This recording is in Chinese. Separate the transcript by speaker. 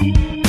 Speaker 1: 嗯。